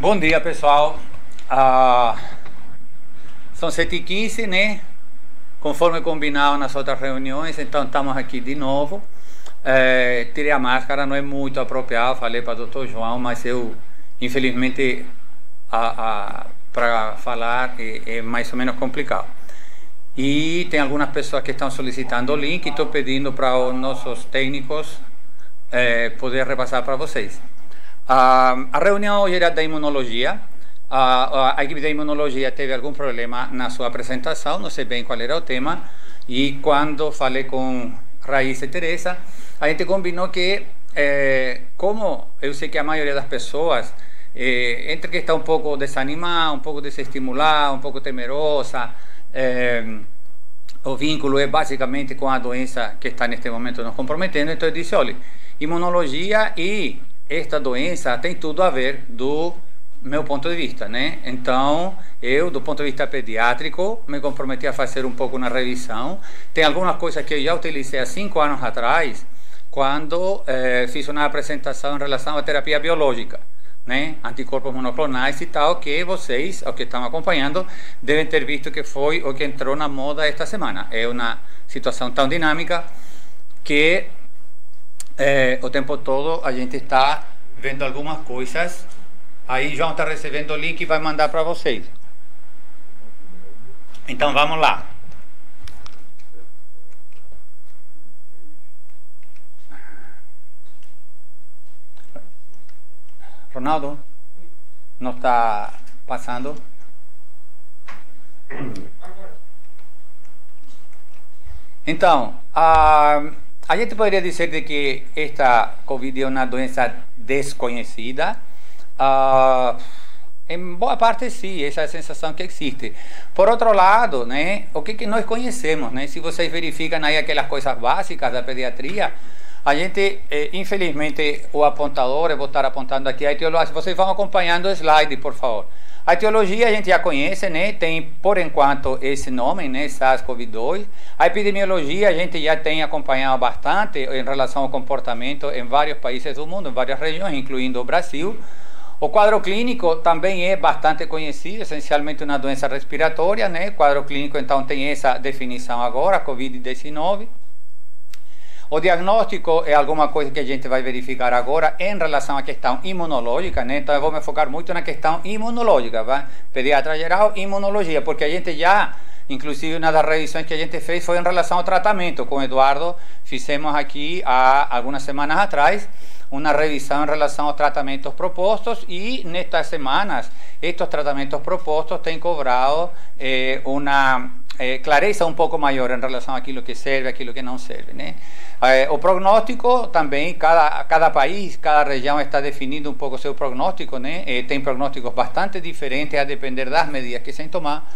Bom dia, pessoal. Ah, são 7h15, né? Conforme combinado nas outras reuniões, então estamos aqui de novo. É, tirei a máscara, não é muito apropriado, falei para o doutor João, mas eu, infelizmente, para falar é, é, mais ou menos complicado. E tem algumas pessoas que estão solicitando o link, estou pedindo para os nossos técnicos é, poder repassar para vocês. Uh, a reunião hoje era da imunologia. A equipe da imunologia teve algum problema na sua apresentação, não sei bem qual era o tema. E quando falei com Raíssa e Teresa, a gente combinou que, eh, como eu sei que a maioria das pessoas, eh, entre que está um pouco desanimada, um pouco desestimulada, um pouco temerosa, eh, o vínculo é basicamente com a doença que está neste momento nos comprometendo. Então eu disse: olha, imunologia e esta doença tem tudo a ver do meu ponto de vista, né? Então, eu, do ponto de vista pediátrico, me comprometi a fazer um pouco na revisão. Tem algumas coisas que eu já utilizei há cinco anos atrás, quando eh, fiz uma apresentação em relação à terapia biológica, né? Anticorpos monoclonais e tal, que vocês, os que estão acompanhando, devem ter visto que foi o que entrou na moda esta semana. É uma situação tão dinâmica que é, o tempo todo a gente está vendo algumas coisas. Aí João está recebendo o link e vai mandar para vocês. Então vamos lá. Ronaldo, não está passando? Então, a a gente poderia dizer de que esta Covid é uma doença desconhecida. Uh, em boa parte sim, essa é a sensação que existe. Por outro lado, né, o que, que nós conhecemos, né? Se vocês verificam aí aquelas coisas básicas da pediatria, a gente, eh, infelizmente, o apontador, eu vou estar apontando aqui a etiologia, vocês vão acompanhando o slide, por favor. A etiologia a gente já conhece, né? Tem por enquanto esse nome, né? SARS-CoV-2. A epidemiologia a gente já tem acompanhado bastante em relação ao comportamento em vários países do mundo, em várias regiões, incluindo o Brasil. O quadro clínico também é bastante conhecido, essencialmente uma doença respiratória, né? O quadro clínico então tem essa definição agora, COVID-19. O diagnóstico é alguma coisa que a gente vai verificar agora em relação à questão imunológica, né? Então eu vou me focar muito na questão imunológica, vai? Pediatra geral, imunologia, porque a gente já, inclusive uma das revisões que a gente fez foi em relação ao tratamento. Com o Eduardo fizemos aqui há algumas semanas atrás uma revisão em relação aos tratamentos propostos e nestas semanas estes tratamentos propostos têm cobrado eh, uma eh, clareza um pouco maior em relação àquilo que serve, aquilo que não serve, né? Eh, o prognóstico também, cada, cada país, cada região está definindo um pouco seu prognóstico, né? Eh, tem prognósticos bastante diferentes a depender das medidas que se tomar.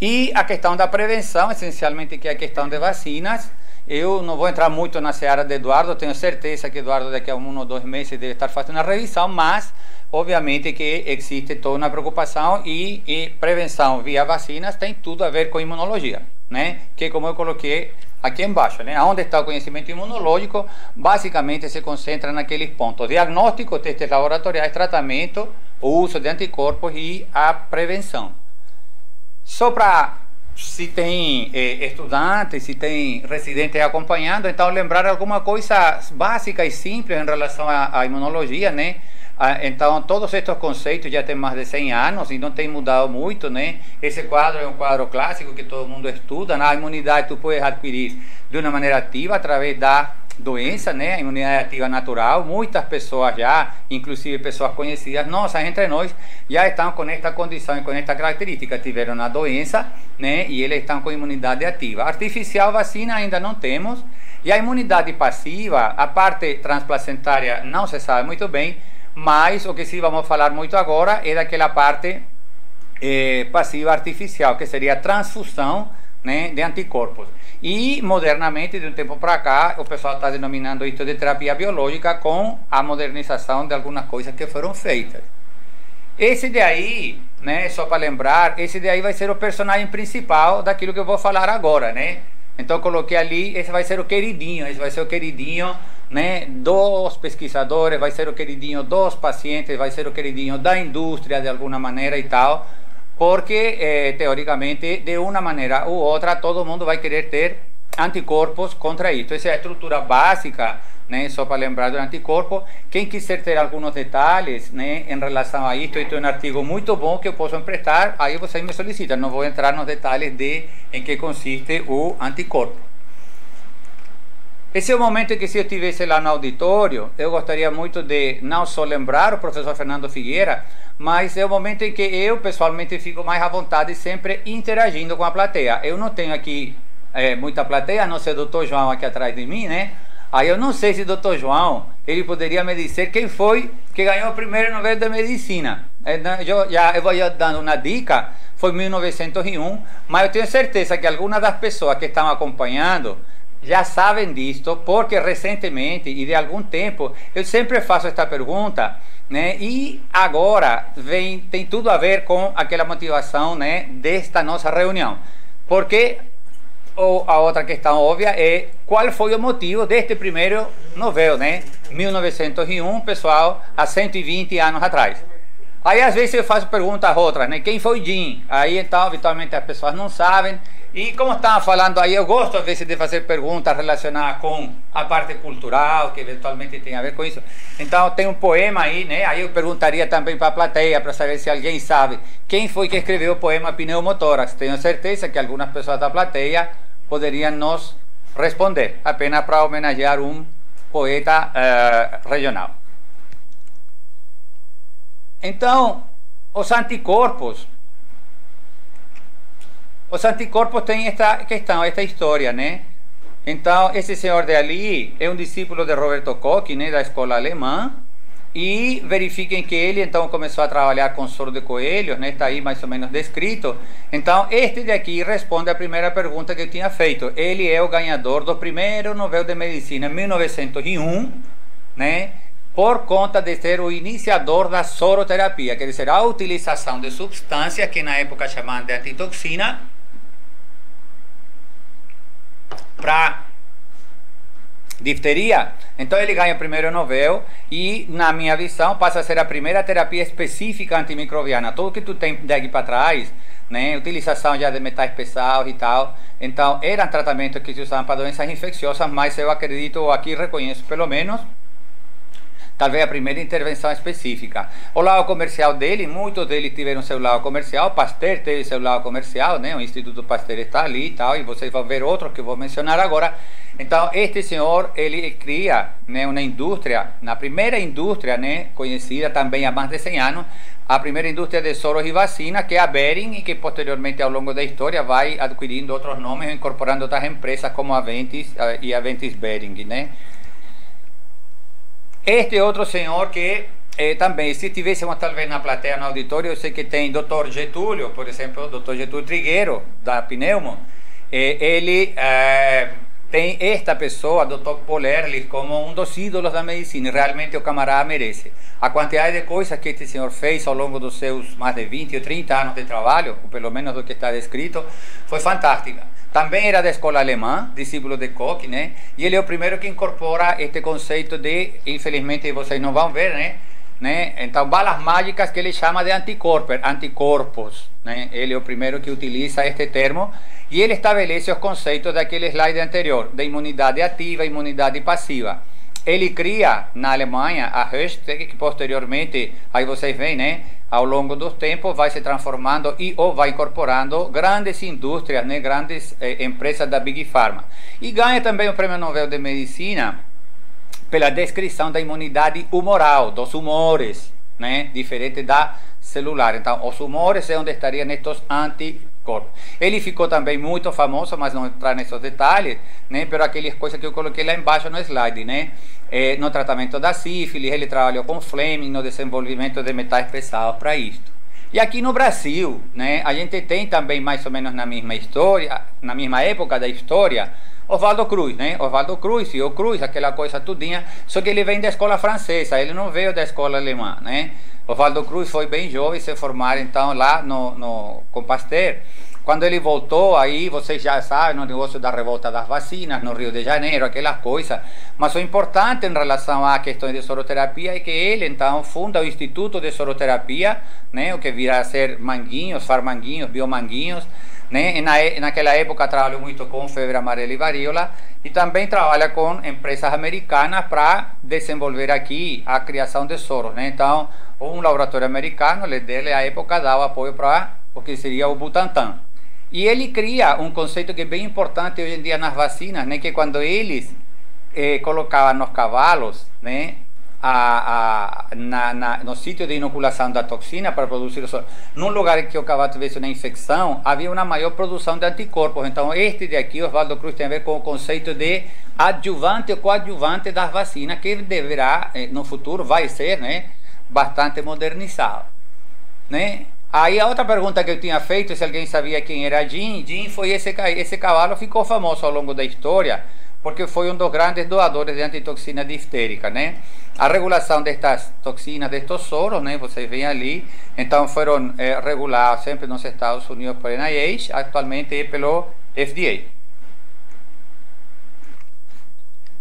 E a questão da prevenção, essencialmente, que é a questão de vacinas. Eu não vou entrar muito na seara de Eduardo, tenho certeza que Eduardo daqui a um ou dois meses deve estar fazendo uma revisão, mas obviamente que existe toda uma preocupação e, e prevenção via vacinas tem tudo a ver com imunologia, né? Que como eu coloquei aqui embaixo, né? Onde está o conhecimento imunológico, basicamente se concentra naqueles pontos: diagnóstico, testes laboratoriais, tratamento, o uso de anticorpos e a prevenção. Só para se tem eh, estudantes, se tem residentes acompanhando, então lembrar alguma coisa básica e simples em relação à, imunologia, né? Então, todos estes conceitos já têm mais de 100 anos e não tem mudado muito, né? Esse quadro é um quadro clássico que todo mundo estuda. A imunidade tu pode adquirir de uma maneira ativa através da doença, né? A imunidade ativa natural. Muitas pessoas já, inclusive pessoas conhecidas nossas entre nós, já estão com esta condição e com esta característica. Tiveram a doença, né? E eles estão com imunidade ativa. Artificial, vacina ainda não temos. E a imunidade passiva, a parte transplacentária não se sabe muito bem mas o que sim vamos falar muito agora é daquela parte eh, passiva artificial, que seria a transfusão né, de anticorpos. E modernamente, de um tempo para cá, o pessoal está denominando isso de terapia biológica com a modernização de algumas coisas que foram feitas. Esse daí, né, só para lembrar, esse daí vai ser o personagem principal daquilo que eu vou falar agora, né? Então coloquei ali, esse vai ser o queridinho, esse vai ser o queridinho né, dos pesquisadores, vai ser o queridinho dos pacientes, vai ser o queridinho da indústria de alguma maneira e tal, porque eh, teoricamente de uma maneira ou outra todo mundo vai querer ter anticorpos contra isso. Essa é a estrutura básica, só para lembrar do anticorpo. Quem quiser ter alguns detalhes né, em relação a isso, isso é um artigo muito bom que eu posso emprestar, aí vocês me solicitam. Não vou entrar nos detalhes de em que consiste o anticorpo. Esse é o momento em que se eu estivesse lá no auditório, eu gostaria muito de não só lembrar o professor Fernando Figueira, mas é o momento em que eu pessoalmente fico mais à vontade sempre interagindo com a plateia. Eu não tenho aqui é, muita plateia, a não ser o doutor João aqui atrás de mim, né? Aí eu não sei se o doutor João, ele poderia me dizer quem foi que ganhou o primeiro Nobel de Medicina. Eu, né, já, eu vou dando uma dica, foi 1901, mas eu tenho certeza que algumas das pessoas que estão acompanhando já sabem disto, porque recentemente e de algum tempo eu sempre faço esta pergunta, né? E agora vem tem tudo a ver com aquela motivação, né, desta nossa reunião. Porque ou a outra questão óbvia é qual foi o motivo deste primeiro Nobel, né? 1901, pessoal, há 120 anos atrás. Aí às vezes eu faço perguntas outras, né? Quem foi Jim? Aí então, habitualmente as pessoas não sabem. E como estava falando aí, eu gosto às vezes de fazer perguntas relacionadas com a parte cultural, que eventualmente tem a ver com isso. Então tem um poema aí, né? Aí eu perguntaria também para a plateia, para saber se alguém sabe quem foi que escreveu o poema Pneumotórax. Tenho certeza que algumas pessoas da plateia poderiam nos responder, apenas para homenagear um poeta uh, regional. Então, os anticorpos os anticorpos têm esta questão, esta história, né? Então, esse senhor de ali é um discípulo de Roberto Koch, né, da escola alemã, e verifiquem que ele então começou a trabalhar com soro de coelhos, né? Está aí mais ou menos descrito. Então, este de aqui responde à primeira pergunta que eu tinha feito. Ele é o ganhador do primeiro Nobel de Medicina em 1901, né? Por conta de ser o iniciador da soroterapia, quer dizer, a utilização de substâncias que na época chamavam de antitoxina para difteria. Então ele ganha o primeiro Nobel e, na minha visão, passa a ser a primeira terapia específica antimicrobiana. Tudo que tu tem daqui para trás, né, utilização já de metais pesados e tal. Então, eram tratamentos que se usavam para doenças infecciosas, mas eu acredito, aqui reconheço pelo menos, talvez a primeira intervenção específica. O lado comercial dele, muitos deles tiveram seu lado comercial, Pasteur teve seu lado comercial, né? o Instituto Pasteur está ali e tal, e vocês vão ver outros que eu vou mencionar agora. Então, este senhor, ele cria né, uma indústria, na primeira indústria né, conhecida também há mais de 100 anos, a primeira indústria de soros e vacinas, que é a Bering, e que posteriormente, ao longo da história, vai adquirindo outros nomes, incorporando outras empresas como a Ventis eh, e a Ventis Bering, né? Este outro senhor que eh, também, se tivéssemos talvez na plateia, no auditório, eu sei que tem Dr. Getúlio, por exemplo, Dr. Getúlio Trigueiro, da Pneumo, eh, ele eh, tem esta pessoa, Dr. Paul Ehrlich, como um dos ídolos da medicina, e realmente o camarada merece. A quantidade de coisas que este senhor fez ao longo dos seus mais de 20 ou 30 anos de trabalho, ou pelo menos do que está descrito, foi fantástica. Também era da escola alemã, discípulo de Koch, né? E ele é o primeiro que incorpora este conceito de, infelizmente vocês não vão ver, né? né? Então, balas mágicas que ele chama de anticorpos, anticorpos, né? Ele é o primeiro que utiliza este termo e ele estabelece os conceitos daquele slide anterior, de imunidade ativa imunidade passiva. Ele cria na Alemanha a Höchsteg, que posteriormente, aí vocês veem, né? Ao longo do tempo vai se transformando e ou vai incorporando grandes indústrias, né, grandes eh, empresas da Big Pharma. E ganha também o Prêmio Nobel de Medicina pela descrição da imunidade humoral, dos humores, né, diferente da celular. Então, os humores é onde estaria nestes anticorpos. Ele ficou também muito famoso, mas não entrar nesses detalhes, né, por aquelas coisas que eu coloquei lá embaixo no slide, né, é, no tratamento da sífilis, ele trabalhou com Fleming no desenvolvimento de metais pesados para isto. E aqui no Brasil, né, a gente tem também mais ou menos na mesma história, na mesma época da história, Oswaldo Cruz, né? Oswaldo Cruz, o Cruz, aquela coisa tudinha, só que ele vem da escola francesa, ele não veio da escola alemã, né? Oswaldo Cruz foi bem jovem se formar então lá no, no com Pasteur. Quando ele voltou, aí vocês já sabem, no negócio da revolta das vacinas, no Rio de Janeiro, aquelas coisas. Mas o importante em relação à questão de soroterapia é que ele, então, funda o Instituto de Soroterapia, né, o que virá a ser Manguinhos, Farmanguinhos, Biomanguinhos, né? Na, naquela época trabalhou muito com febre amarela e varíola e também trabalha com empresas americanas para desenvolver aqui a criação de soros. Né? Então, um laboratório americano, dele à época dava apoio para o que seria o Butantan. E ele cria um conceito que é bem importante hoje em dia nas vacinas, né? que quando eles eh, colocavam nos cavalos, né? a, a, na, na, no sítio de inoculação da toxina para produzir o. Num lugar em que o cavalo tivesse uma infecção, havia uma maior produção de anticorpos. Então, este de aqui, Oswaldo Cruz, tem a ver com o conceito de adjuvante ou coadjuvante das vacinas, que deverá, eh, no futuro, vai ser né, bastante modernizado. Né? Aí a outra pergunta que eu tinha feito, se alguém sabia quem era Jim, Jim foi esse, esse cavalo, ficou famoso ao longo da história, porque foi um dos grandes doadores de antitoxina diftérica, né? A regulação destas toxinas, destes soros, né? Vocês veem ali, então foram é, regulados sempre nos Estados Unidos por NIH, atualmente pelo FDA.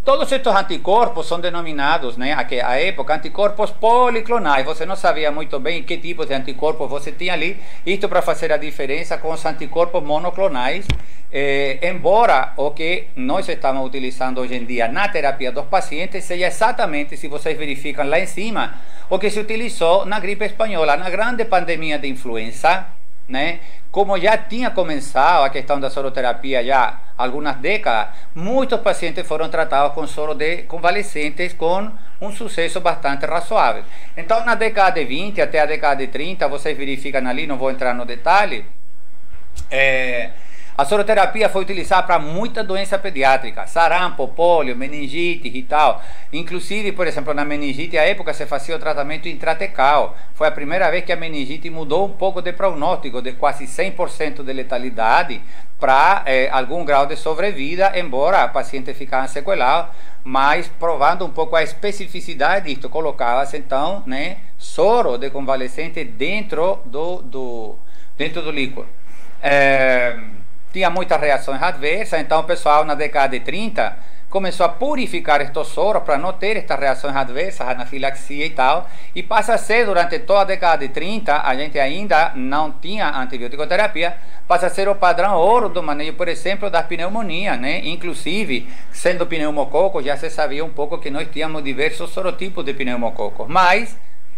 Todos estes anticorpos são denominados, né, à época, anticorpos policlonais. Você não sabia muito bem que tipo de anticorpos você tinha ali. Isto para fazer a diferença com os anticorpos monoclonais. Eh, embora o que nós estamos utilizando hoje em dia na terapia dos pacientes seja exatamente, se vocês verificam lá em cima, o que se utilizou na gripe espanhola, na grande pandemia de influenza, né? Como já tinha começado a questão da soroterapia já há algumas décadas, muitos pacientes foram tratados com soro de convalescentes com um sucesso bastante razoável. Então, na década de 20 até a década de 30, vocês verificam ali, não vou entrar no detalhe, é, a soroterapia foi utilizada para muita doença pediátrica, sarampo, polio, meningite e tal. Inclusive, por exemplo, na meningite, à época se fazia o tratamento intratecal. Foi a primeira vez que a meningite mudou um pouco de prognóstico, de quase 100% de letalidade para eh, algum grau de sobrevida, embora a paciente ficasse sequelado, mas provando um pouco a especificidade disto, colocava-se então né, soro de convalescente dentro do, do, dentro do líquido. É, tinha muitas reações adversas, então o pessoal na década de 30 começou a purificar estes soros para não ter estas reações adversas, anafilaxia e tal, e passa a ser durante toda a década de 30, a gente ainda não tinha antibiótico-terapia, passa a ser o padrão ouro do manejo, por exemplo, das pneumonias, né? Inclusive, sendo pneumococo, já se sabia um pouco que nós tínhamos diversos sorotipos de pneumococos, mas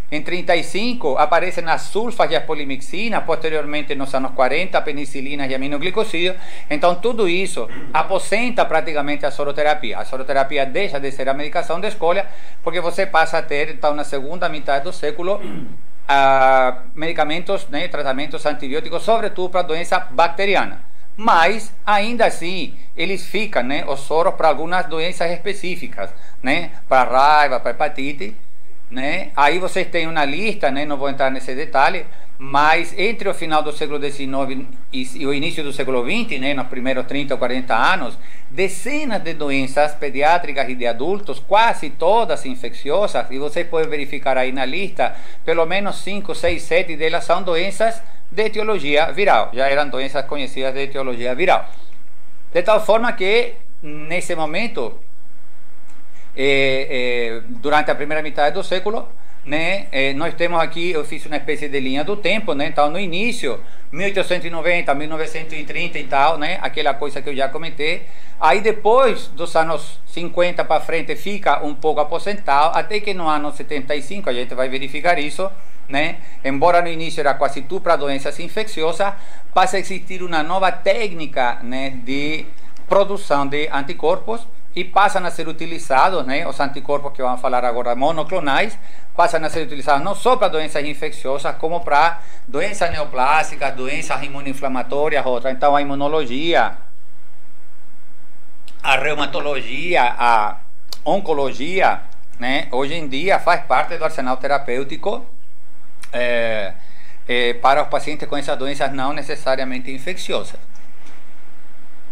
em 35 aparecem as sulfas e as polimixinas, posteriormente nos anos 40 a penicilina e aminoglicosídeo. Então tudo isso aposenta praticamente a soroterapia. A soroterapia deixa de ser a medicação de escolha porque você passa a ter então na segunda metade do século uh, medicamentos, né, tratamentos antibióticos, sobretudo para doença bacteriana. Mas ainda assim eles ficam, né, os soros para algumas doenças específicas, né, para raiva, para hepatite né? Aí vocês têm uma lista, né? não vou entrar nesse detalhe, mas entre o final do século XIX e, o início do século XX, né? nos primeiros 30 ou 40 anos, dezenas de doenças pediátricas e de adultos, quase todas infecciosas, e vocês podem verificar aí na lista, pelo menos 5, 6, 7 delas são doenças de etiologia viral, já eram doenças conhecidas de etiologia viral. De tal forma que, nesse momento, eh, durante a primeira metade do século, né, eh, nós temos aqui, eu fiz uma espécie de linha do tempo, né, então no início, 1890, 1930 e tal, né, aquela coisa que eu já comentei, aí depois dos anos 50 para frente fica um pouco aposentado, até que no ano 75, a gente vai verificar isso, né, embora no início era quase tudo para doenças infecciosas, passa a existir uma nova técnica, né, de produção de anticorpos, e passam a ser utilizados, né, os anticorpos que vamos falar agora, monoclonais, passam a ser utilizados não só para doenças infecciosas, como para doenças neoplásicas, doenças imunoinflamatórias, outras. Então, a imunologia, a reumatologia, a oncologia, né, hoje em dia faz parte do arsenal terapêutico é, é, para os pacientes com essas doenças não necessariamente infecciosas.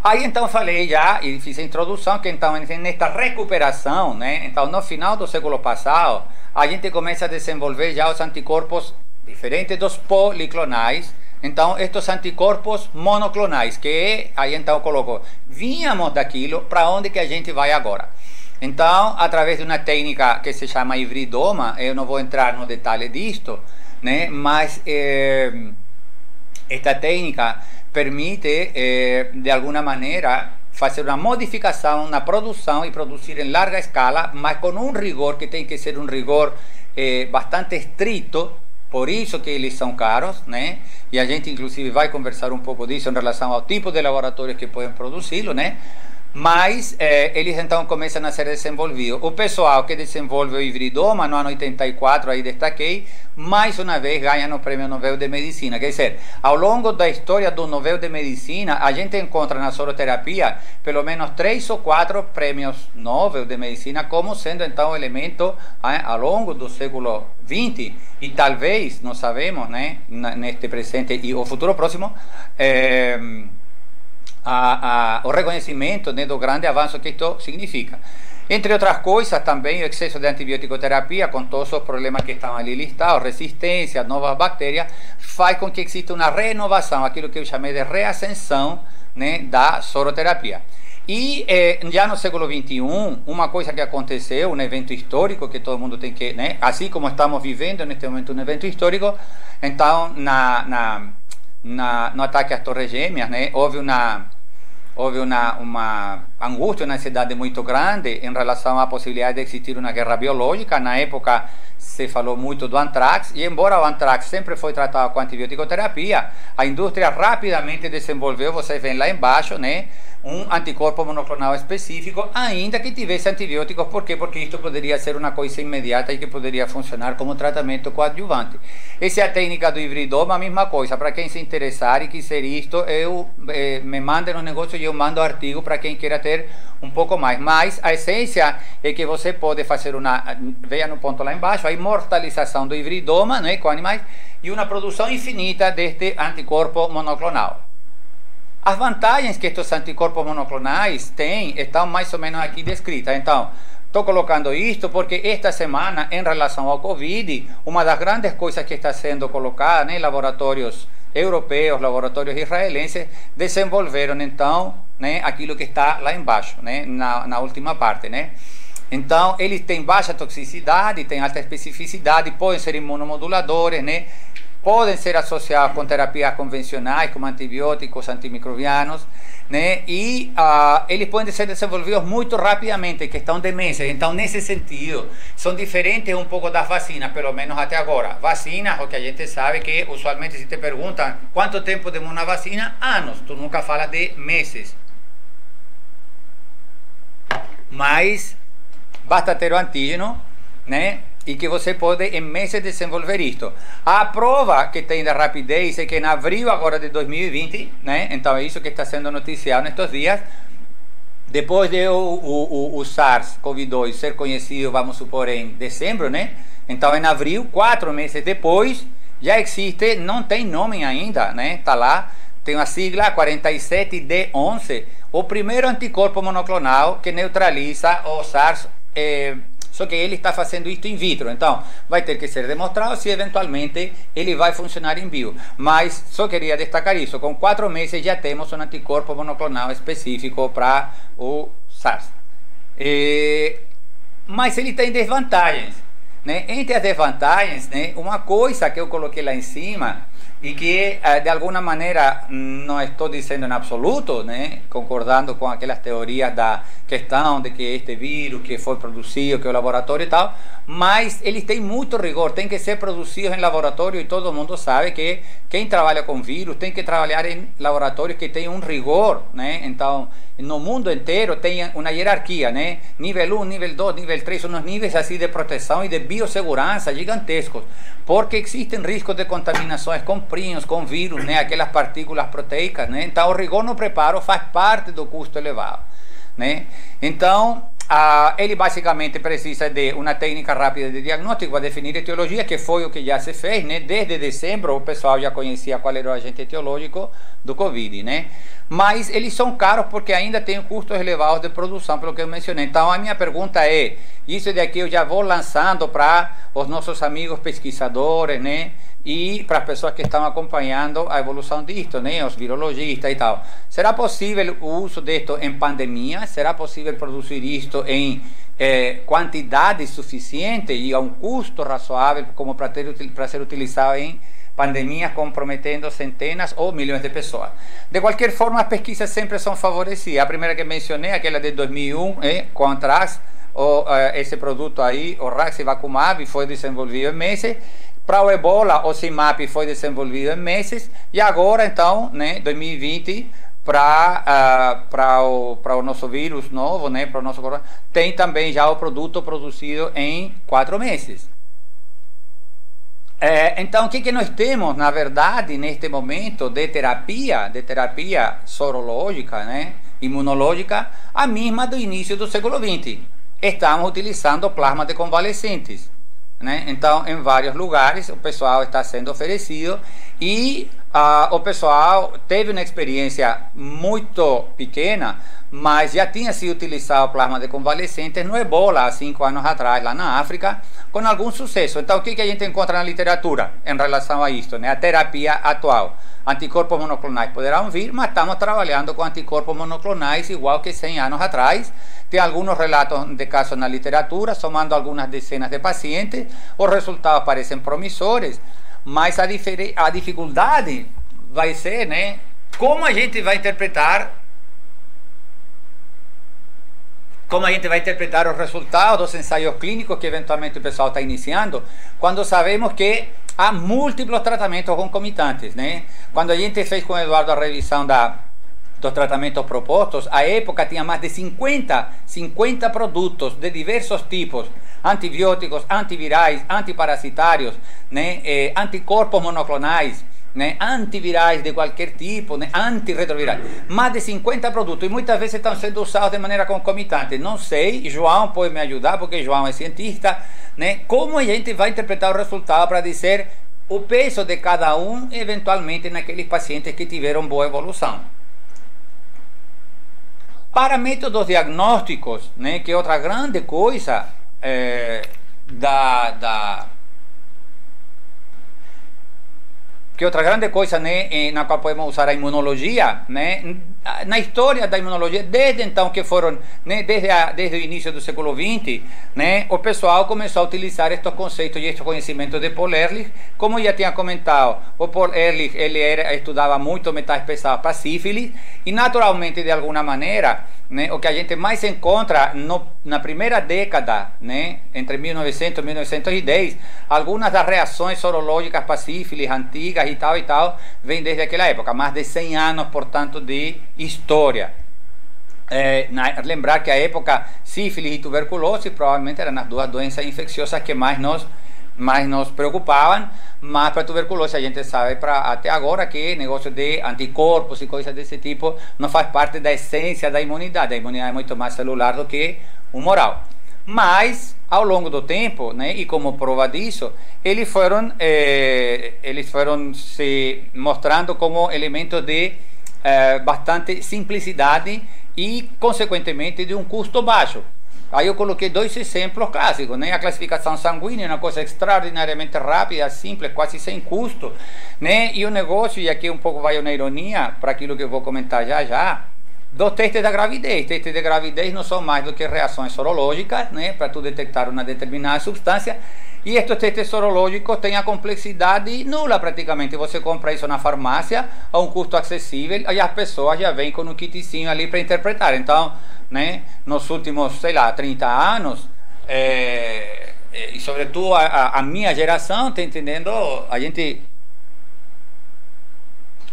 Aí então falei já e fiz a introdução que então nesta recuperação, né? Então no final do século passado, a gente começa a desenvolver já os anticorpos diferentes dos policlonais, Então, estes anticorpos monoclonais, que aí então colocou, vínhamos daquilo, para onde que a gente vai agora? Então, através de uma técnica que se chama hibridoma, eu não vou entrar no detalhe disto, né? mas eh, esta técnica permite, eh, de alguma maneira, fazer uma modificação na produção e produzir em larga escala, mas com um rigor que tem que ser um rigor eh, bastante estrito, por isso que eles são caros, né? E a gente inclusive vai conversar um pouco disso em relação ao tipo de laboratórios que podem produzi-lo, né? Mas eh, eles então começam a ser desenvolvidos. O pessoal que desenvolve o hibridoma no ano 84, aí destaquei, mais uma vez ganha o Prêmio Nobel de Medicina. Quer dizer, ao longo da história do Nobel de Medicina, a gente encontra na soroterapia pelo menos três ou quatro prêmios Nobel de Medicina, como sendo então um elemento eh, ao longo do século XX e talvez, não sabemos, né, neste presente e o futuro próximo, eh, a, a, o reconhecimento né, do grande avanço que isto significa. Entre outras coisas, também o excesso de antibiótico-terapia, com todos os problemas que estão ali listados, resistência, novas bactérias, faz com que exista uma renovação, aquilo que eu chamei de reascensão né, da soroterapia. E eh, já no século XXI, uma coisa que aconteceu, um evento histórico que todo mundo tem que, né, assim como estamos vivendo neste momento um evento histórico, então na, na, na no ataque às Torres Gêmeas, né, houve uma houve uma, uma angústia na cidade muito grande em relação à possibilidade de existir uma guerra biológica. Na época se falou muito do antrax e embora o antrax sempre foi tratado com antibiótico-terapia, a indústria rapidamente desenvolveu, vocês veem lá embaixo, né, um anticorpo monoclonal específico, ainda que tivesse antibióticos. Por quê? Porque isto poderia ser uma coisa imediata e que poderia funcionar como tratamento coadjuvante. Essa é a técnica do hibridoma, a mesma coisa. Para quem se interessar e quiser isto, eu eh, me mandem no negócio e eu mando artigo para quem queira ter um pouco mais. Mas a essência é que você pode fazer uma, veja no ponto lá embaixo, a imortalização do hibridoma né, com animais e uma produção infinita deste anticorpo monoclonal. As vantagens que estes anticorpos monoclonais têm estão mais ou menos aqui descritas. Então, estou colocando isto porque esta semana, em relação ao Covid, uma das grandes coisas que está sendo colocada em né, laboratórios europeus, laboratórios israelenses, desenvolveram então né, aquilo que está lá embaixo, né, na, na última parte. Né? Então, eles têm baixa toxicidade, têm alta especificidade, podem ser imunomoduladores, né? Podem ser associados com terapias convencionais, como antibióticos, antimicrobianos, né? e uh, eles podem ser desenvolvidos muito rapidamente, questão de meses. Então, nesse sentido, são diferentes um pouco das vacinas, pelo menos até agora. Vacinas, o que a gente sabe que, usualmente, se te perguntam quanto tempo demora uma vacina, anos, tu nunca fala de meses. Mas, basta ter o antígeno, né? E que você pode em meses desenvolver isto. A prova que tem da rapidez é que em abril agora de 2020, né? Então é isso que está sendo noticiado nestes dias. Depois de o, o, o SARS-CoV-2 ser conhecido, vamos supor, em dezembro, né? Então em abril, quatro meses depois, já existe, não tem nome ainda, né? Está lá, tem a sigla 47D11, o primeiro anticorpo monoclonal que neutraliza o SARS eh, só que ele está fazendo isto in vitro, então vai ter que ser demonstrado se eventualmente ele vai funcionar em bio. Mas só queria destacar isso: com quatro meses já temos um anticorpo monoclonal específico para o SARS. E, mas ele tem desvantagens. Né? Entre as desvantagens, né, uma coisa que eu coloquei lá em cima e que eh, de alguma maneira não estou dizendo em absoluto, né, concordando com aquelas teorias da questão de que este vírus que foi produzido, que o laboratório e tal, mas eles têm muito rigor, tem que ser produzidos em laboratório e todo mundo sabe que quem trabalha com vírus tem que trabalhar em laboratórios que tenham um rigor, né? Então, no mundo inteiro tem uma hierarquia, né? Nível 1, nível 2, nível 3, são uns níveis assim de proteção e de biossegurança gigantescos, porque existem riscos de contaminações com prions, com vírus, né? Aquelas partículas proteicas, né? Então, o rigor no preparo faz parte do custo elevado, né? Então, ah, ele basicamente precisa de uma técnica rápida de diagnóstico para definir etiologia, que foi o que já se fez, né? Desde dezembro o pessoal já conhecia qual era o agente etiológico do Covid, né? Mas eles são caros porque ainda tem custos elevados de produção, pelo que eu mencionei. Então a minha pergunta é, isso daqui eu já vou lançando para os nossos amigos pesquisadores, né? E para as pessoas que estão acompanhando a evolução disto, né, os virologistas e tal. Será possível o uso disto em pandemia? Será possível produzir isto em eh, quantidade suficiente e a um custo razoável como para, ter, para ser utilizado em pandemias comprometendo centenas ou milhões de pessoas. De qualquer forma, as pesquisas sempre são favorecidas. A primeira que mencionei, aquela de 2001, eh, com atrás, o, eh, esse produto aí, o Raxivacumab, foi desenvolvido em meses para o ebola, o CIMAP foi desenvolvido em meses e agora, então, né, 2020, para uh, o, o nosso vírus novo, né, para o nosso corona, tem também já o produto produzido em quatro meses. É, então, o que, que nós temos, na verdade, neste momento de terapia, de terapia sorológica, né, imunológica, a mesma do início do século XX. Estamos utilizando plasma de convalescentes. Né? Então, em vários lugares, o pessoal está sendo oferecido e uh, o pessoal teve uma experiência muito pequena, mas já tinha sido utilizado plasma de convalescentes no ebola há cinco anos atrás, lá na África, com algum sucesso. Então, o que, que a gente encontra na literatura em relação a isto? Né? A terapia atual. Anticorpos monoclonais poderão vir, mas estamos trabalhando com anticorpos monoclonais igual que 100 anos atrás tem alguns relatos de casos na literatura, somando algumas dezenas de pacientes, os resultados parecem promissores, mas a, a dificuldade vai ser, né, como a gente vai interpretar como a gente vai interpretar os resultados dos ensaios clínicos que eventualmente o pessoal está iniciando, quando sabemos que há múltiplos tratamentos concomitantes, né? Quando a gente fez com o Eduardo a revisão da dos tratamentos propostos, a época tinha mais de 50, 50 produtos de diversos tipos, antibióticos, antivirais, antiparasitários, né, eh, anticorpos monoclonais, né, antivirais de qualquer tipo, né, antirretrovirais. Mais de 50 produtos e muitas vezes estão sendo usados de maneira concomitante. Não sei, João pode me ajudar, porque João é cientista, né, como a gente vai interpretar o resultado para dizer o peso de cada um, eventualmente naqueles pacientes que tiveram boa evolução. Para métodos diagnósticos, né, que é outra grande coisa é, da, da que outra grande coisa né, na qual podemos usar a imunologia, né, na história da imunologia, desde então que foram, né, desde, a, desde o início do século XX, né, o pessoal começou a utilizar estes conceitos e estes conhecimentos de Paul Ehrlich, como já tinha comentado, o Paul Ehrlich ele era, estudava muito metais pesados para sífilis, e naturalmente, de alguma maneira, né, o que a gente mais encontra no, na primeira década, né, entre 1900 e 1910, algumas das reações sorológicas para sífilis antigas e tal e tal, vêm desde aquela época, mais de 100 anos, portanto, de história. É, na, lembrar que a época sífilis e tuberculose provavelmente eram as duas doenças infecciosas que mais nos mais nos preocupavam, mas para tuberculose a gente sabe para até agora que negócio de anticorpos e coisas desse tipo não faz parte da essência da imunidade. A imunidade é muito mais celular do que humoral. Mas ao longo do tempo, né, e como prova disso, eles foram eh, eles foram se mostrando como elementos de eh, bastante simplicidade e consequentemente de um custo baixo. Aí eu coloquei dois exemplos clássicos, né? A classificação sanguínea uma coisa extraordinariamente rápida, simples, quase sem custo, né? E o negócio, e aqui um pouco vai na ironia, para aquilo que eu vou comentar já já, dos testes da gravidez. Testes de gravidez não são mais do que reações sorológicas, né? Para tu detectar uma determinada substância. E estes testes sorológicos têm a complexidade nula praticamente. Você compra isso na farmácia a um custo acessível e as pessoas já vêm com um kitzinho ali para interpretar. Então, né, nos últimos, sei lá, 30 anos, é, e sobretudo a, a, minha geração, tá entendendo? A gente.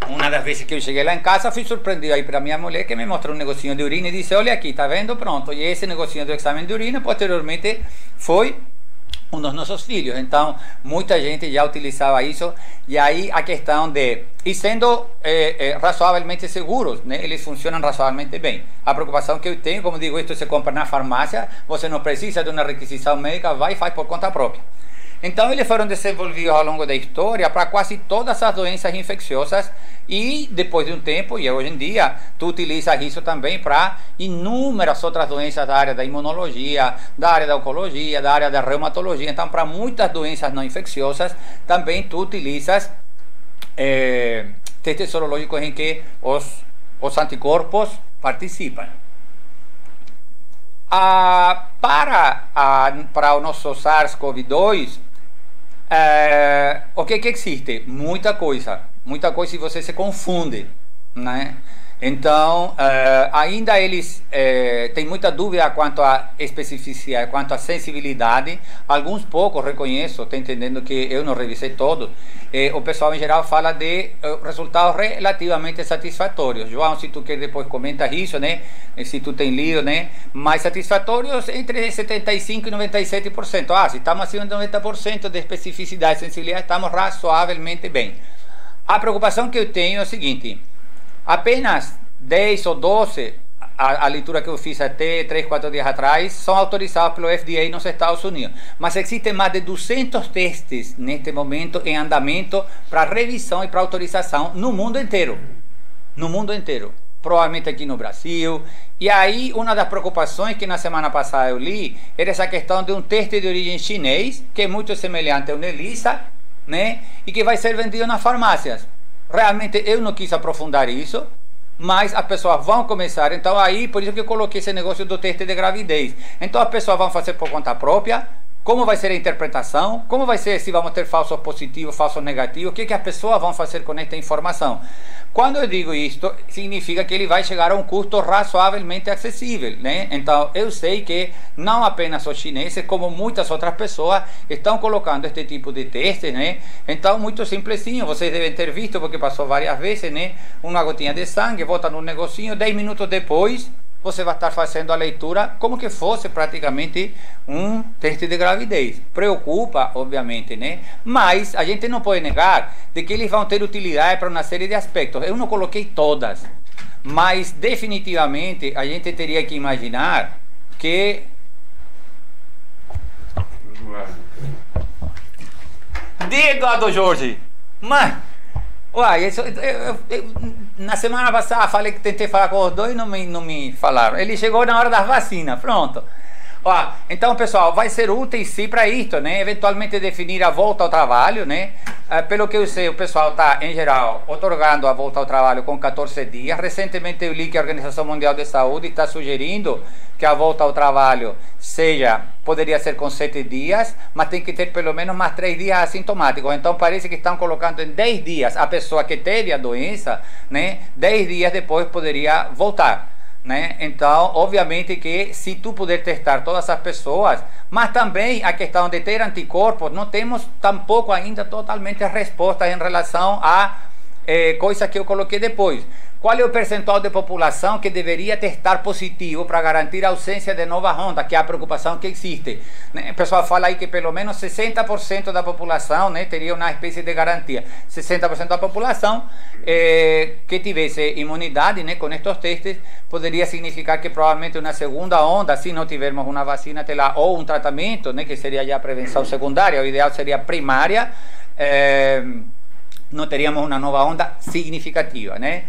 Uma das vezes que eu cheguei lá em casa, fui surpreendido aí para minha mulher que me mostrou um negocinho de urina e disse: Olha aqui, tá vendo? Pronto. E esse negocinho do exame de urina, posteriormente, foi dos nossos filhos. Então, muita gente já utilizava isso. E aí a questão de. E sendo é, é, razoavelmente seguros, né? eles funcionam razoavelmente bem. A preocupação que eu tenho, como digo, isto se compra na farmácia, você não precisa de uma requisição médica, vai e faz por conta própria. Então eles foram desenvolvidos ao longo da história para quase todas as doenças infecciosas e depois de um tempo, e hoje em dia, tu utiliza isso também para inúmeras outras doenças da área da imunologia, da área da oncologia, da área da reumatologia. Então, para muitas doenças não infecciosas, também tu utilizas é, testes sorológicos em que os, os anticorpos participam. Ah, para, para o nosso SARS-CoV-2, é, o que, que existe? Muita coisa. Muita coisa e você se confunde. Né? Então, uh, ainda eles uh, têm muita dúvida quanto à especificidade, quanto à sensibilidade. Alguns poucos reconheço, estou entendendo que eu não revisei todos. Uh, o pessoal em geral fala de resultados relativamente satisfatórios. João, se tu quer depois comenta isso, né? Se tu tem lido, né? Mais satisfatórios entre 75% e 97%. Ah, se estamos acima de 90% de especificidade e sensibilidade, estamos razoavelmente bem. A preocupação que eu tenho é o seguinte Apenas 10 ou 12, a, a, leitura que eu fiz até 3, 4 dias atrás, são autorizados pelo FDA nos Estados Unidos. Mas existem mais de 200 testes neste momento em andamento para revisão e para autorização no mundo inteiro. No mundo inteiro. Provavelmente aqui no Brasil. E aí, uma das preocupações que na semana passada eu li era essa questão de um teste de origem chinês, que é muito semelhante ao Nelisa, né? E que vai ser vendido nas farmácias. Realmente eu não quis aprofundar isso, mas as pessoas vão começar. Então aí, por isso que eu coloquei esse negócio do teste de gravidez. Então as pessoas vão fazer por conta própria, como vai ser a interpretação, como vai ser se vamos ter falsos positivos, falsos negativos, o que, que as pessoas vão fazer com esta informação. Quando eu digo isto, significa que ele vai chegar a um custo razoavelmente acessível, né? Então, eu sei que não apenas os chineses, como muitas outras pessoas estão colocando este tipo de testes, né? Então, muito simplesinho, vocês devem ter visto, porque passou várias vezes, né? Uma gotinha de sangue, bota no negocinho, 10 minutos depois, você vai estar fazendo a leitura como que fosse praticamente um teste de gravidez. Preocupa, obviamente, né? Mas a gente não pode negar de que eles vão ter utilidade para uma série de aspectos. Eu não coloquei todas, mas definitivamente a gente teria que imaginar que Diga, Eduardo Jorge, mas Uai, eu, eu, eu, na semana passada falei que tentei falar com os dois e não me, não me falaram. Ele chegou na hora das vacinas, pronto. Ó, então, pessoal, vai ser útil sim para isso, né? Eventualmente definir a volta ao trabalho, né? É, pelo que eu sei, o pessoal está, em geral, otorgando a volta ao trabalho com 14 dias. Recentemente eu li que a Organização Mundial de Saúde está sugerindo que a volta ao trabalho seja, poderia ser com 7 dias, mas tem que ter pelo menos mais 3 dias assintomáticos. Então parece que estão colocando em 10 dias a pessoa que teve a doença, né? 10 dias depois poderia voltar. Né? Então, obviamente que se tu puder testar todas as pessoas, mas também a questão de ter anticorpos, não temos tampouco ainda totalmente respostas em relação a eh, coisa que eu coloquei depois. Qual é o percentual de população que deveria testar positivo para garantir a ausência de novas ondas, que é a preocupação que existe? Né? O pessoal fala aí que pelo menos 60% da população né, teria uma espécie de garantia. 60% da população eh, que tivesse imunidade né, com estes testes poderia significar que provavelmente uma segunda onda, se não tivermos uma vacina lá, ou um tratamento, né, que seria já a prevenção secundária, o ideal seria primária, eh, não teríamos uma nova onda significativa, né?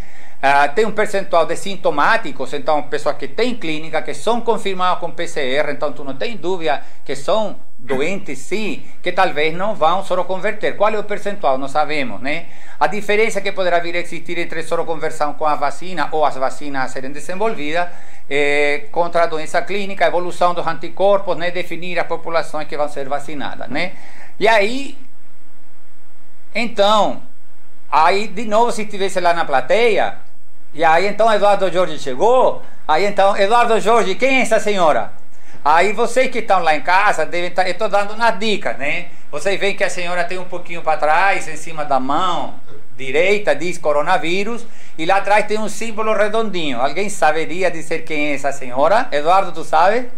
Tem um percentual de sintomáticos, então pessoas que têm clínica, que são confirmadas com PCR, então tu não tem dúvida que são doentes sim, que talvez não vão soroconverter. Qual é o percentual? Não sabemos, né? A diferença que poderá vir a existir entre soroconversão com a vacina ou as vacinas a serem desenvolvidas é, contra a doença clínica, a evolução dos anticorpos, né? Definir as populações que vão ser vacinadas, né? E aí, então, aí de novo se estivesse lá na plateia, e aí então Eduardo Jorge chegou. Aí então, Eduardo Jorge, quem é essa senhora? Aí vocês que estão lá em casa devem estar. Tá, eu estou dando uma dica, né? Vocês veem que a senhora tem um pouquinho para trás, em cima da mão direita, diz coronavírus. E lá atrás tem um símbolo redondinho. Alguém saberia dizer quem é essa senhora? Eduardo, tu sabe?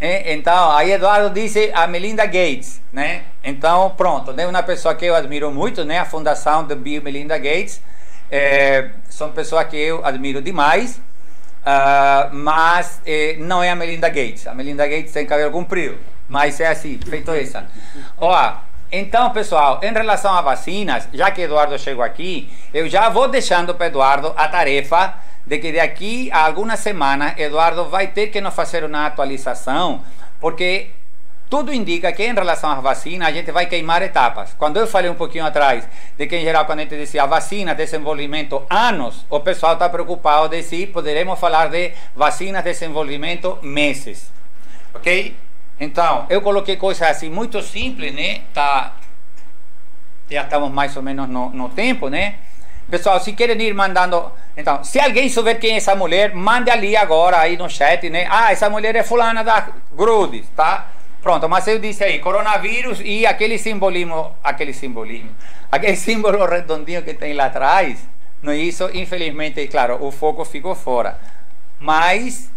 Então, aí Eduardo disse a Melinda Gates, né? Então, pronto, né? Uma pessoa que eu admiro muito, né? A fundação do Bill Melinda Gates é, são pessoas que eu admiro demais, uh, mas é, não é a Melinda Gates. A Melinda Gates tem cabelo comprido, Mas é assim, feito essa. Ó, então, pessoal, em relação a vacinas, já que Eduardo chegou aqui, eu já vou deixando para Eduardo a tarefa de que de aqui a algumas semanas Eduardo vai ter que nos fazer uma atualização, porque tudo indica que em relação às vacinas a gente vai queimar etapas. Quando eu falei um pouquinho atrás de que em geral quando a gente dizia vacina, desenvolvimento, anos, o pessoal está preocupado de se poderemos falar de vacinas, desenvolvimento, meses. Ok? Então, eu coloquei coisas assim muito simples, né? Tá, já estamos mais ou menos no, no tempo, né? Pessoal, se querem ir mandando. Então, se alguém souber quem é essa mulher, mande ali agora aí no chat, né? Ah, essa mulher é fulana da Grudes, tá? Pronto, mas eu disse aí, coronavírus e aquele simbolismo, aquele simbolismo, aquele símbolo redondinho que tem lá atrás, não é isso? Infelizmente, claro, o foco ficou fora. Mas,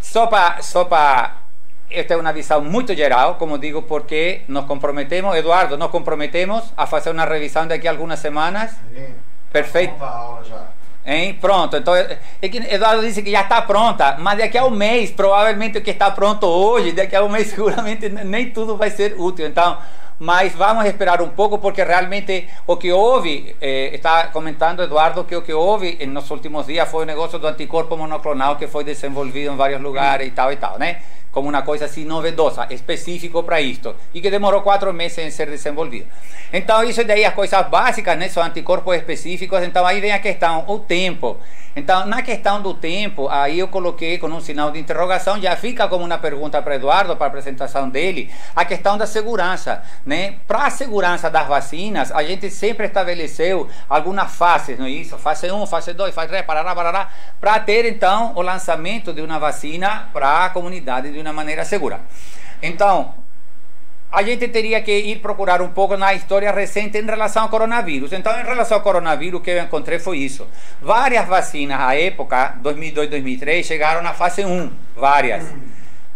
só para só esta é uma visão muito geral, como digo, porque nos comprometemos, Eduardo, nos comprometemos a fazer uma revisão daqui a algumas semanas. Sim. Perfeito. Hein? Pronto. Então, Eduardo disse que já está pronta, mas daqui a um mês, provavelmente o que está pronto hoje, daqui a um mês seguramente nem tudo vai ser útil. Então, mas vamos esperar um pouco porque realmente o que houve, eh, está comentando Eduardo que o que houve nos últimos dias foi o negócio do anticorpo monoclonal que foi desenvolvido em vários lugares e tal e tal, né? Como uma coisa assim novedosa, específico para isto, e que demorou quatro meses em ser desenvolvido. Então, isso daí, as coisas básicas, né, são anticorpos específicos, então aí vem a questão, o tempo. Então, na questão do tempo, aí eu coloquei com um sinal de interrogação, já fica como uma pergunta para Eduardo, para a apresentação dele, a questão da segurança. Né? Para a segurança das vacinas, a gente sempre estabeleceu algumas fases, não é isso? Fase 1, fase 2, fase 3, parará, parará, para ter então o lançamento de uma vacina para a comunidade de uma maneira segura. Então, a gente teria que ir procurar um pouco na história recente em relação ao coronavírus. Então, em relação ao coronavírus, o que eu encontrei foi isso. Várias vacinas, à época, 2002, 2003, chegaram na fase 1, várias.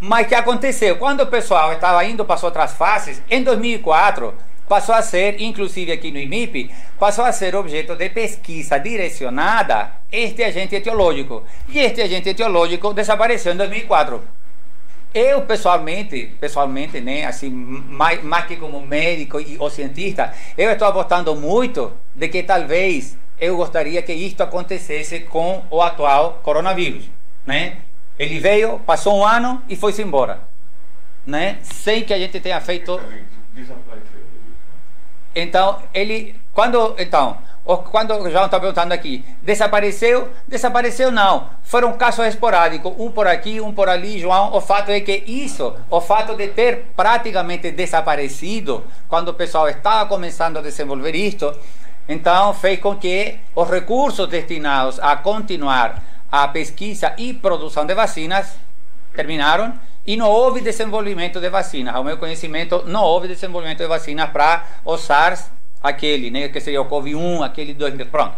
Mas o que aconteceu? Quando o pessoal estava indo para as outras fases, em 2004, passou a ser, inclusive aqui no IMIP, passou a ser objeto de pesquisa direcionada este agente etiológico. E este agente etiológico desapareceu em 2004. Eu pessoalmente, pessoalmente, né, assim, mais, mais que como médico e, ou cientista, eu estou apostando muito de que talvez eu gostaria que isto acontecesse com o atual coronavírus, né? Ele veio, passou um ano e foi-se embora, né? Sem que a gente tenha feito. Então ele, quando, então quando o João está perguntando aqui, desapareceu? Desapareceu não. Foram casos esporádicos, um por aqui, um por ali, João. O fato é que isso, o fato de ter praticamente desaparecido, quando o pessoal estava começando a desenvolver isto, então fez com que os recursos destinados a continuar a pesquisa e produção de vacinas terminaram e não houve desenvolvimento de vacinas. Ao meu conhecimento, não houve desenvolvimento de vacinas para os SARS aquele, né, que seria o COVID-1, aquele 2000, pronto.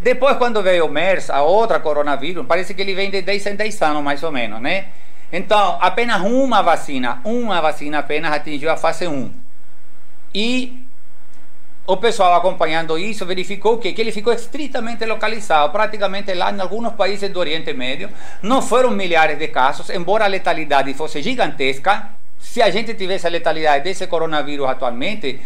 Depois, quando veio o MERS, a outra coronavírus, parece que ele vem de 10 em 10 anos, mais ou menos, né? Então, apenas uma vacina, uma vacina apenas atingiu a fase 1. E o pessoal acompanhando isso verificou que, que ele ficou estritamente localizado, praticamente lá em alguns países do Oriente Médio. Não foram milhares de casos, embora a letalidade fosse gigantesca. Se a gente tivesse a letalidade desse coronavírus atualmente,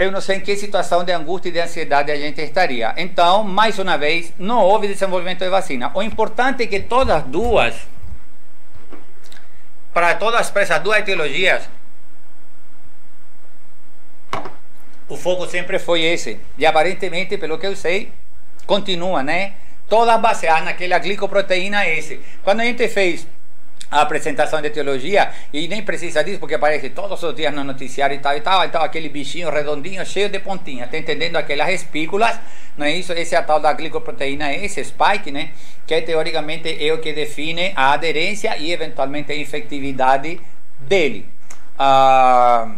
eu não sei em que situação de angústia e de ansiedade a gente estaria. Então, mais uma vez, não houve desenvolvimento de vacina. O importante é que todas duas, para todas essas duas etiologias, o foco sempre foi esse. E aparentemente, pelo que eu sei, continua, né? Todas baseadas naquela glicoproteína S. Quando a gente fez a apresentação de teologia e nem precisa disso porque aparece todos os dias no noticiário e tal e tal, então aquele bichinho redondinho cheio de pontinhas, tá entendendo aquelas espículas, não é isso? Esse é a tal da glicoproteína S, spike, né? Que teoricamente é o que define a aderência e eventualmente a infectividade dele. Ah,